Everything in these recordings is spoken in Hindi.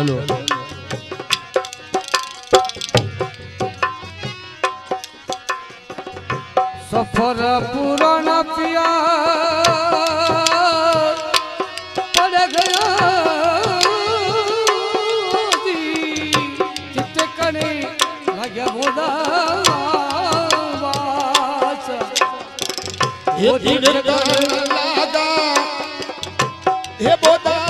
हेलो सफ़र पुराना पिया पड़ गया। जी लगे बोदा हे दिन कर हे बोदा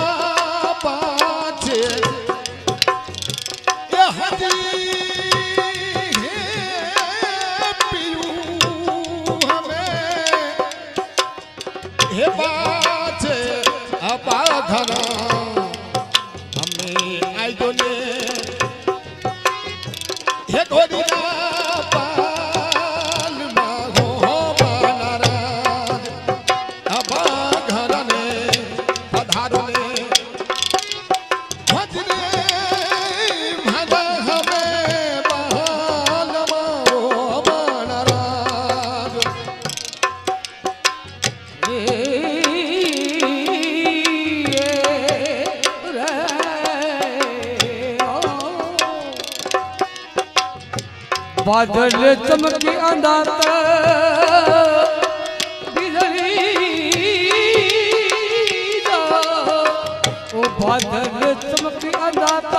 હેવા છે અપાધના અમે આઈ ને હે ગોરી बादल चमकी अंधात बिजली ओ बादल चमकी अंधात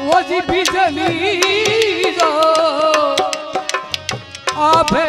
वो जी। बिजली आभे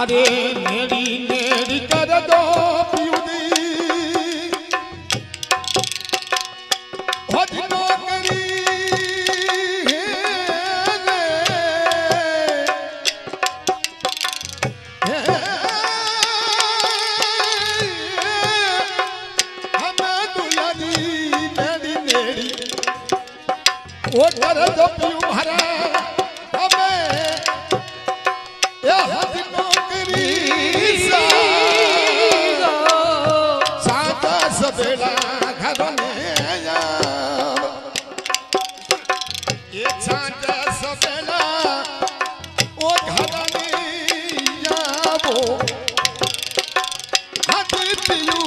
হারে हद पियू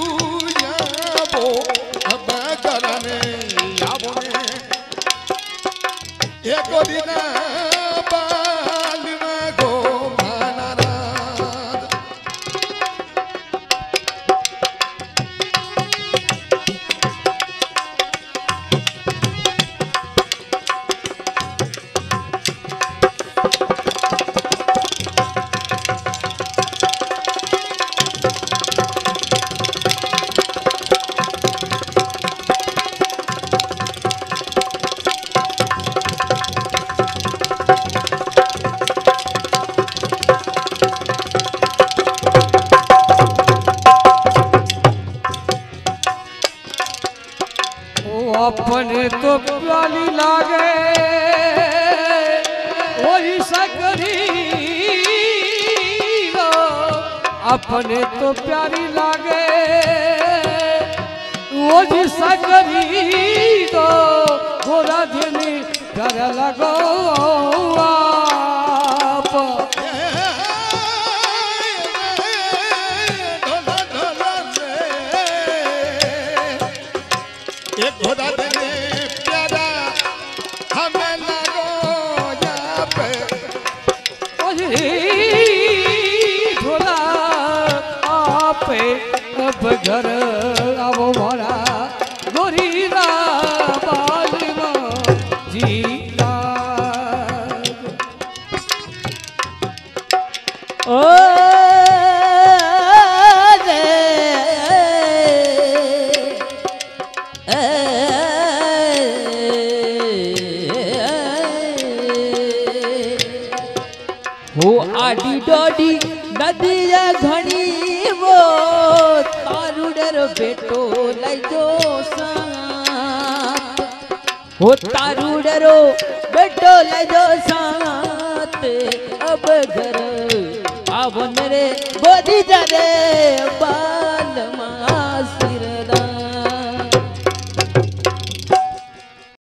तो प्याली लागे। वही सकरी अपने तो प्यारी लागे। वो जी सकरी तो गोरा धनी प्यारा लगो आप। ઘર આવો મારા ગોરીલા બાલમાં જીલા ઓ આડી ડોડી નદીએ ઘણી जो साथ। हो तारू डरो बेटो ले जो साथ। अब घर अब मेरे बोधी जरे बा